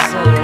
Johnson.